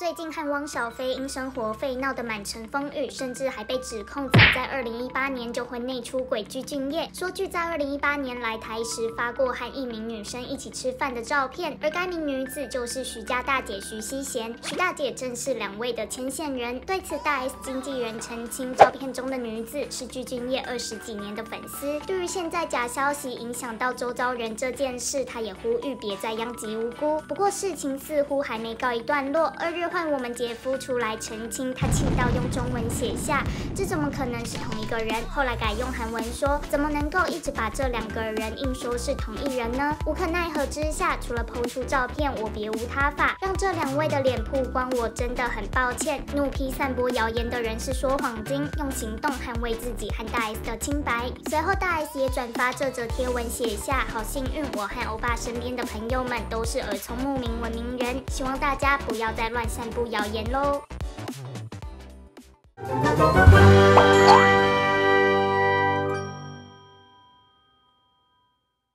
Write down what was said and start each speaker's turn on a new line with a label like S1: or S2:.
S1: 最近和汪小菲因生活费闹得满城风雨，甚至还被指控早在二零一八年就婚内出轨具俊晔。说句在二零一八年来台时发过和一名女生一起吃饭的照片，而该名女子就是徐家大姐徐熙贤。徐大姐正是两位的牵线人。对此，大 S 经纪人澄清，照片中的女子是具俊晔二十几年的粉丝。对于现在假消息影响到周遭人这件事，他也呼吁别再殃及无辜。不过事情似乎还没告一段落，二日。换我们姐夫出来澄清，他气到用中文写下：“这怎么可能是同一个人？”后来改用韩文说：“怎么能够一直把这两个人硬说是同一人呢？”无可奈何之下，除了抛出照片，我别无他法，让这两位的脸曝光，我真的很抱歉。怒批散播谣言的人是说谎精，用行动捍卫自己和大 S 的清白。随后大 S 也转发这则贴文，写下：“好幸运，我和欧巴身边的朋友们都是耳聪目明文明人，希望大家不要再乱想。”散布谣言喽。